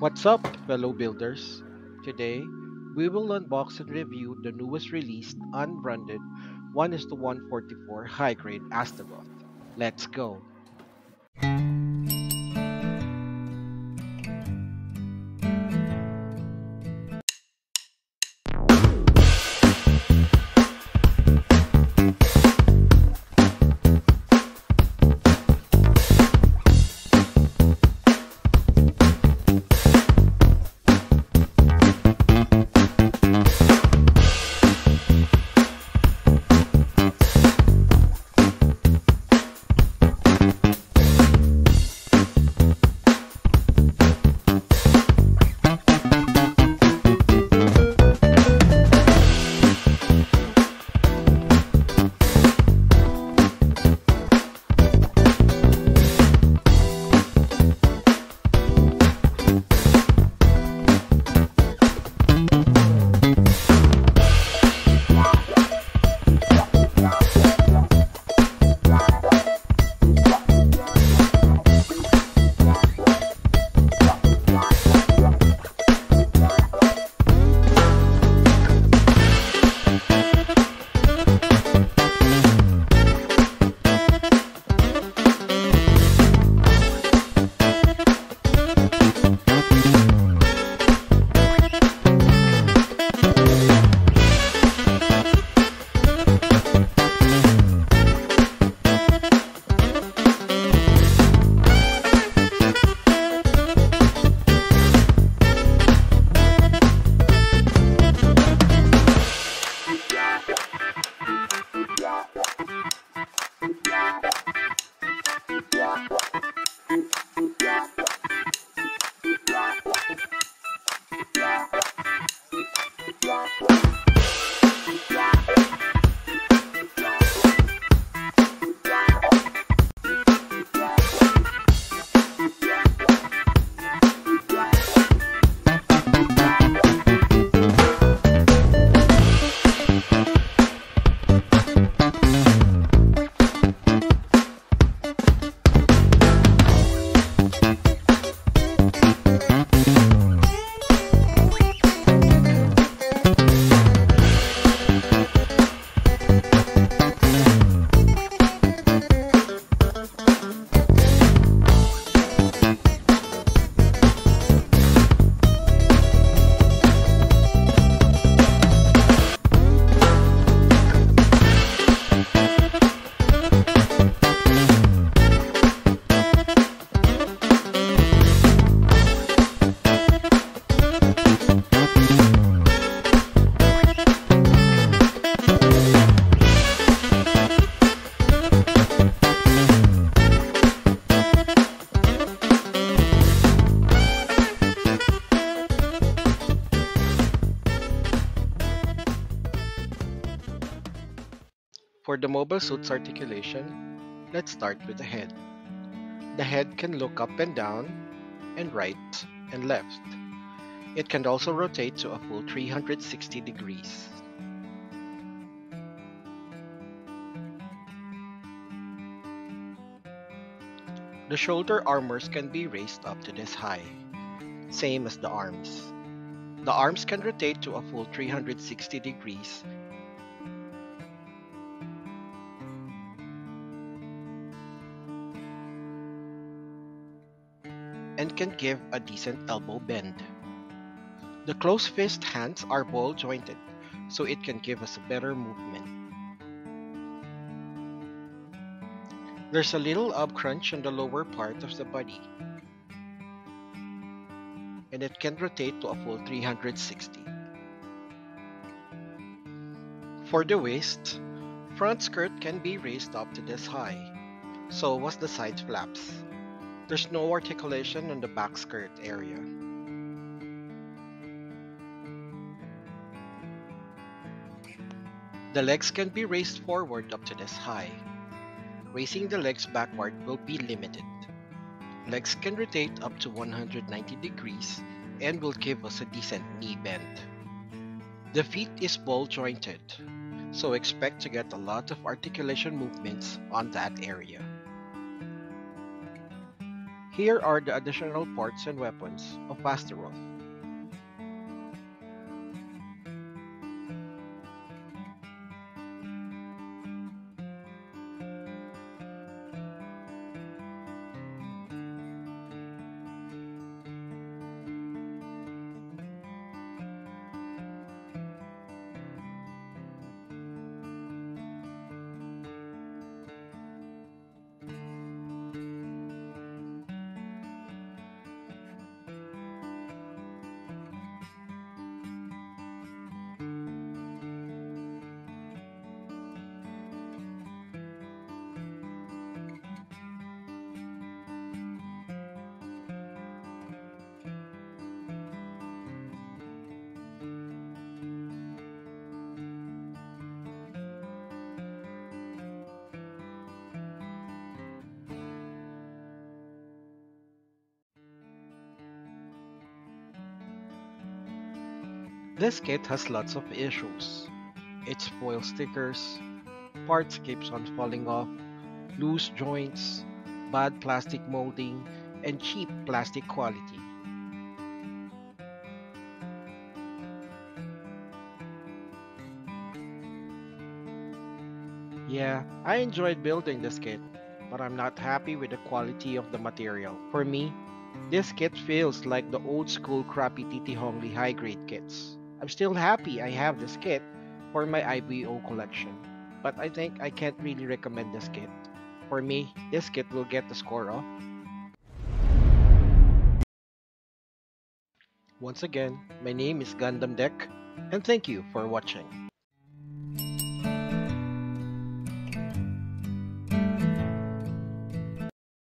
What's up, fellow builders? Today, we will unbox and review the newest released unbranded 1 is to 144 high grade Astaroth. Let's go! For the mobile suit's articulation, let's start with the head. The head can look up and down, and right and left. It can also rotate to a full 360 degrees. The shoulder armors can be raised up to this high, same as the arms. The arms can rotate to a full 360 degrees and can give a decent elbow bend. The closed fist hands are ball jointed, so it can give us a better movement. There's a little up crunch on the lower part of the body, and it can rotate to a full 360. For the waist, front skirt can be raised up to this high, so was the side flaps. There's no articulation on the back skirt area. The legs can be raised forward up to this high. Raising the legs backward will be limited. Legs can rotate up to 190 degrees and will give us a decent knee bend. The feet is ball jointed, so expect to get a lot of articulation movements on that area. Here are the additional parts and weapons of Astaroth. This kit has lots of issues. It spoils stickers, parts keeps on falling off, loose joints, bad plastic molding, and cheap plastic quality. Yeah, I enjoyed building this kit, but I'm not happy with the quality of the material. For me, this kit feels like the old school crappy TT Hongli high grade kits. I'm still happy I have this kit for my IBO collection, but I think I can't really recommend this kit. For me, this kit will get the score of. Once again, my name is Gundamdek, and thank you for watching.